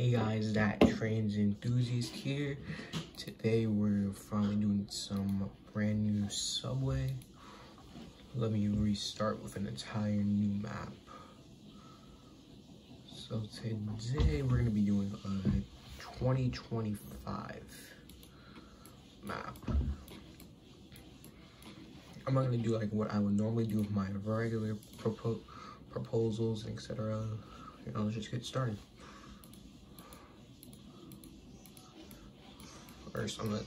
Hey guys, that trains enthusiast here. Today we're finally doing some brand new subway. Let me restart with an entire new map. So today we're gonna be doing a 2025 map. I'm not gonna do like what I would normally do with my regular propo proposals, etc. You know, let's just get started. First, I'm gonna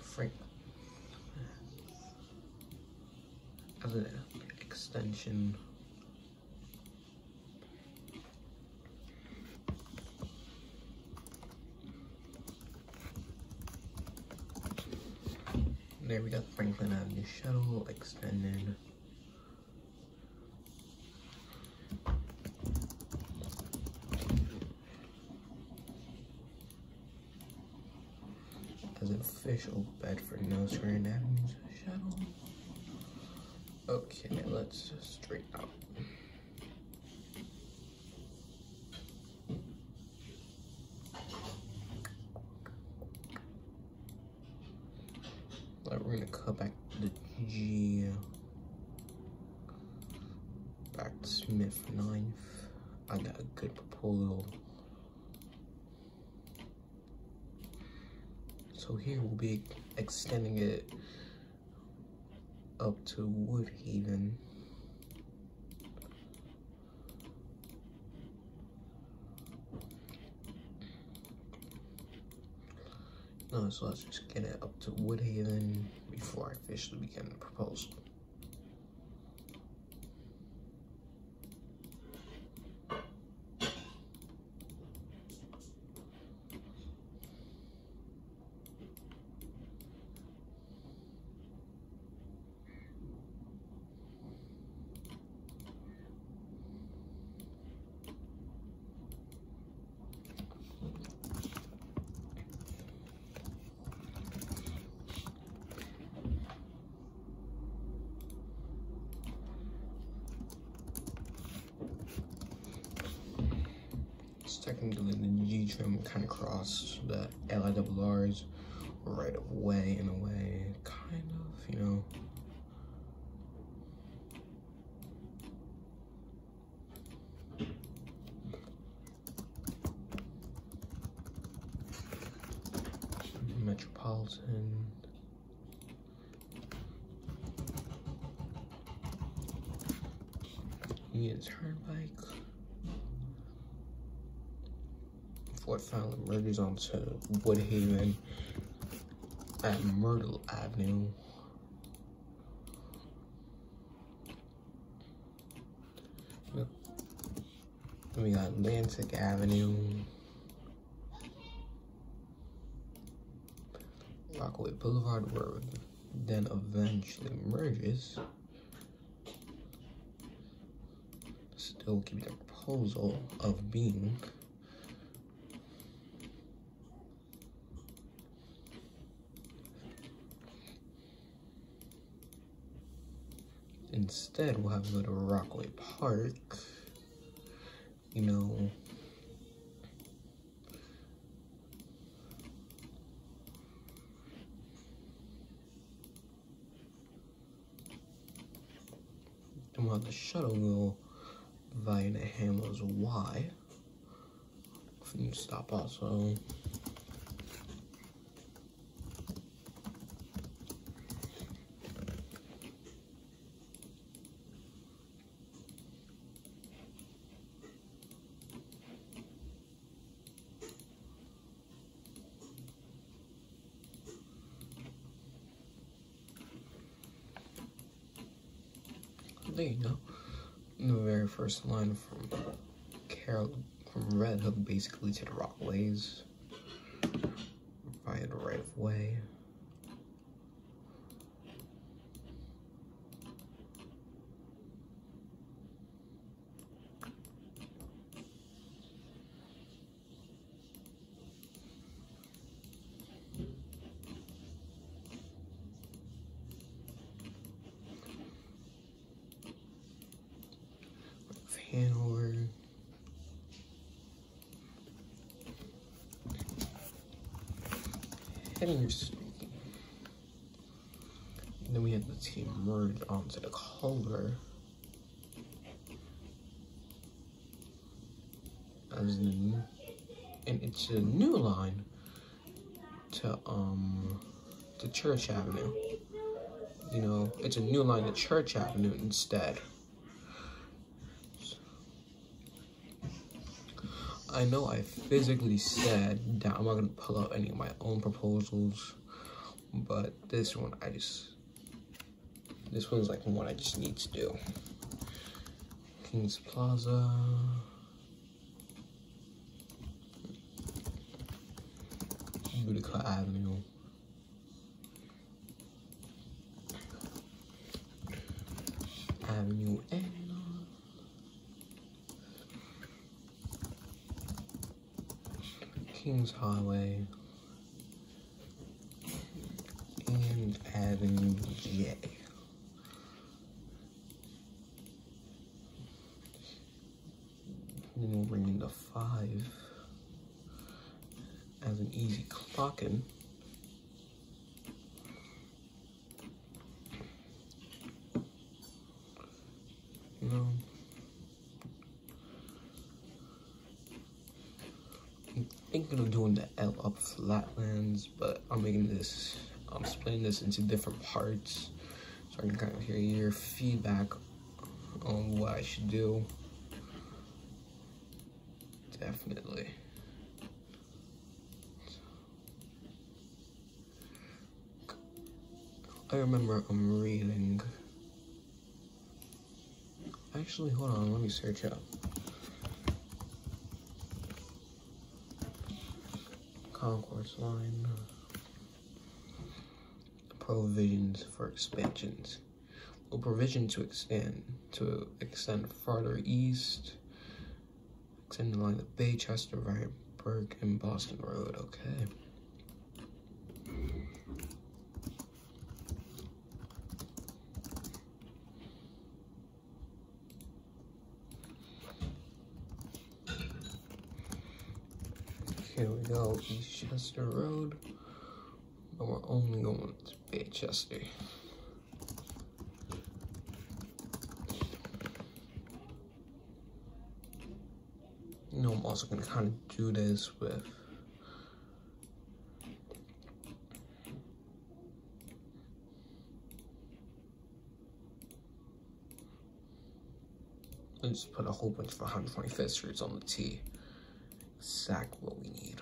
Frank as an extension. There we got Franklin Avenue shuttle extended. Official Bedford Grand Avenue's shuttle. Okay, let's straighten out. We're gonna cut back the G back to Smith 9th. I got a good proposal. So here we'll be extending it up to Woodhaven. No, so let's just get it up to Woodhaven before I officially begin the proposal. Technically the G trim kind of crossed the LIRR's right of way in a way, kind of, you know. Metropolitan. Union Turnpike. Fort finally merges onto Woodhaven at Myrtle Avenue. We got Atlantic Avenue. Rockaway Boulevard where then eventually merges. Still keeping the proposal of being Instead, we'll have a little Rockaway Park. You know, and we'll have the shuttle go via the Hammels Wye. Stop also. There you go. The very first line from Carroll from Red Hook basically to the Rockaways via the right of way. or heading. And then we had the team merged onto the Culver. As new, and it's a new line to um to Church Avenue. You know, it's a new line to Church Avenue instead. I know I physically said that I'm not gonna pull out any of my own proposals, but this one I just this one's like one I just need to do. Kings Plaza. Utica Avenue. Kings Highway. And Avenue J. Then we'll bring in the five as an easy clocking. You know, I'm thinking of doing the L up flatlands, but I'm making this, I'm splitting this into different parts so I can kind of hear your feedback on what I should do. Definitely. I remember I'm reading. Actually, hold on, let me search up. Concourse line. Provisions for expansions. Well, provision to expand to extend farther east. Extend along the Baychester, Ryanburg, and Boston Road. Okay. Here we go, Eastchester Road. We're only going to Baychester. You know, I'm also gonna kind of do this with Let's put a whole bunch of 125th streets on the T. Exact what we need.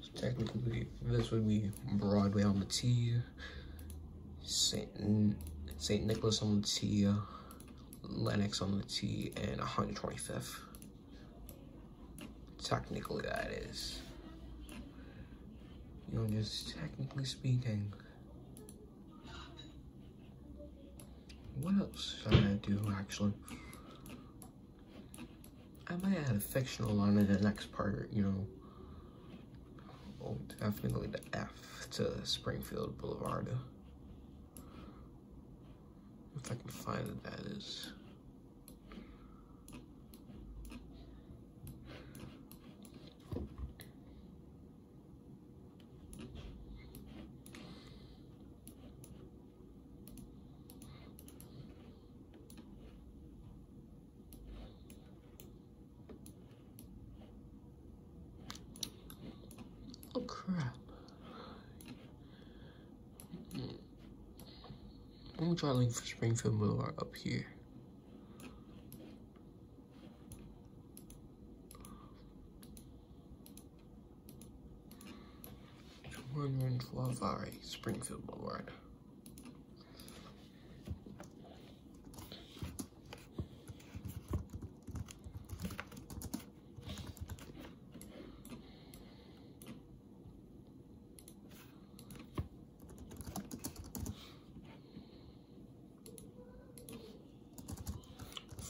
So technically, this would be Broadway on the T, Saint Saint Nicholas on the T, Lenox on the T, and 125th. Technically, that is. You know, just technically speaking. What else should I do, actually? I might add a fictional line in the next part, you know. Oh, definitely the F to Springfield Boulevard. If I can find that is. Oh crap. I'm gonna try looking for Springfield Boulevard up here. All right, Springfield Boulevard.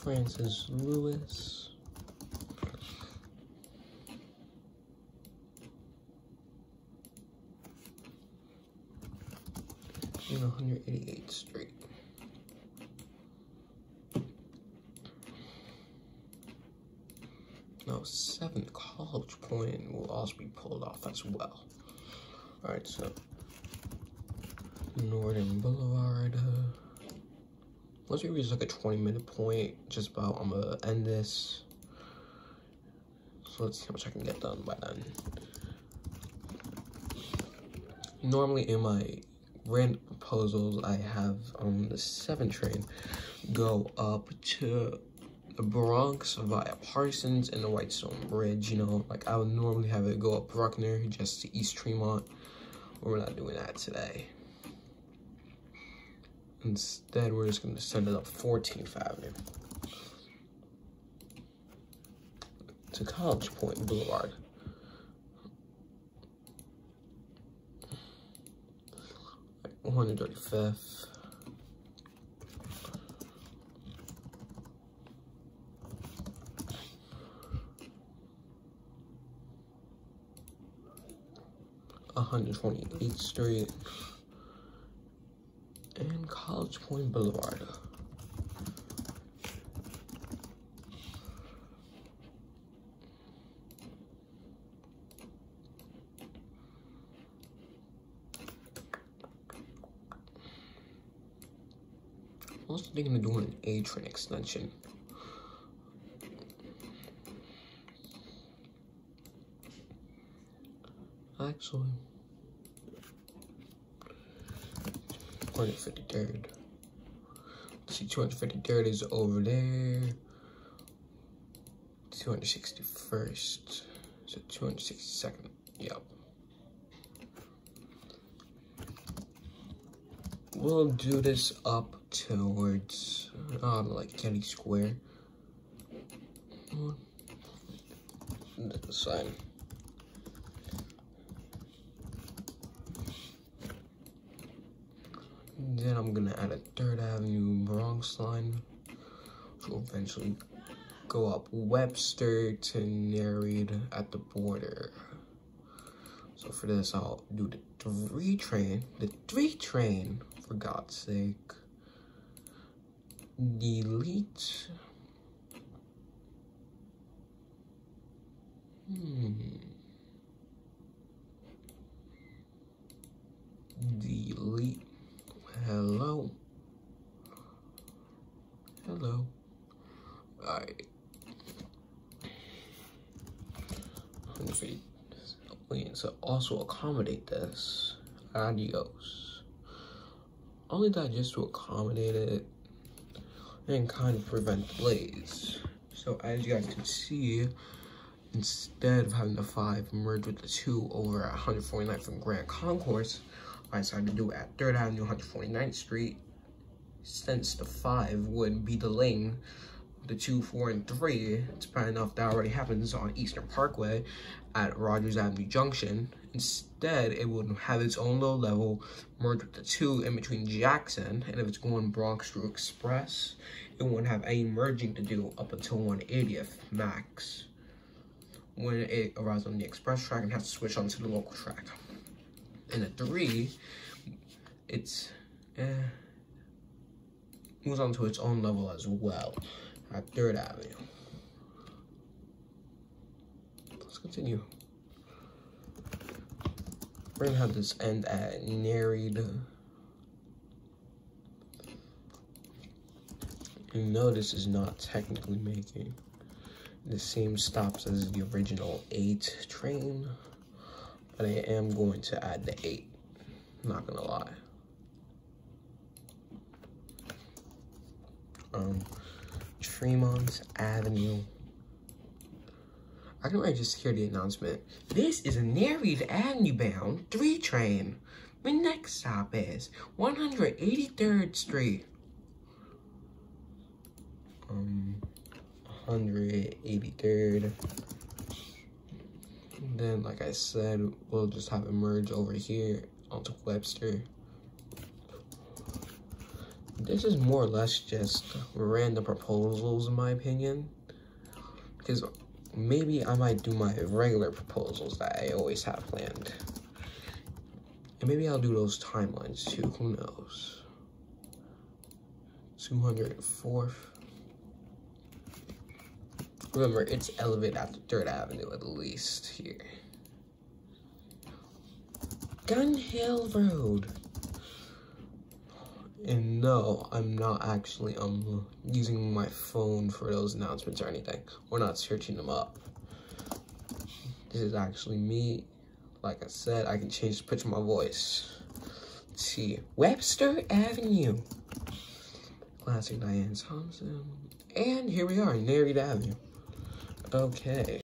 Francis Lewis. In 188th Street. Now, 7th College Point will also be pulled off as well. Alright, so Northern Boulevard. Once we reach like a 20 minute point, just about, I'm gonna end this. So let's see how much I can get done by then. Normally in my random proposals, I have um the 7 train go up to the Bronx via Parsons and the Whitestone Bridge, you know, like I would normally have it go up Bruckner just to East Tremont, but we're not doing that today. Instead, we're just gonna send it up 14th Avenue to College Point Boulevard. 135th. One hundred twenty eighth Street and College Point Boulevard. also thinking of doing an A train extension. Actually, 253rd. See, 253rd is over there. 261st. So 262nd. Yep. We'll do this up towards, um, like Kennedy Square. The sign. Then I'm gonna add a Third Avenue Bronx line, which will eventually go up Webster to Nereid at the border. So for this, I'll do the three train, the three train, for God's sake. Delete. Hmm. Delete. Hello. Hello. Alright. So also accommodate this. Adios. Only that just to accommodate it and kind of prevent delays. So as you guys can see, instead of having the 5 merge with the 2 over at 149th and Grand Concourse, I decided to do it at 3rd Avenue, 149th Street, since the 5 would be delaying the 2, 4, and 3, it's bad enough that already happens on Eastern Parkway at Rogers Avenue Junction. Instead, it would have its own low level, merge with the 2 in between Jackson, and if it's going Bronx through Express, it wouldn't have any merging to do up until 180th max. When it arrives on the express track and has to switch onto the local track. And the 3, it's, eh, moves on to its own level as well at 3rd Avenue. Let's continue. We're gonna have this end at Nereid. You know this is not technically making the same stops as the original 8 train, but I am going to add the 8, not gonna lie. Um, Tremont Avenue. I can just hear the announcement. This is a Nereid Avenue bound 3 train. My next stop is 183rd Street. Um, 183rd. Then, like I said, we'll just have it merge over here onto Webster this is more or less just random proposals in my opinion. Because maybe I might do my regular proposals that I always have planned. And maybe I'll do those timelines too, who knows. 204th. Remember, it's elevated after 3rd Avenue at least here. Gun Hill Road. And no, I'm not actually um using my phone for those announcements or anything. We're not searching them up. This is actually me. Like I said, I can change the pitch of my voice. Let's see. Webster Avenue. Classic Diane Thompson. And here we are, Narragansett Avenue. Okay.